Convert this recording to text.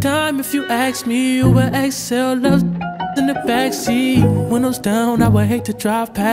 time if you ask me. You would excel, love in the backseat. Windows down, I would hate to drive past.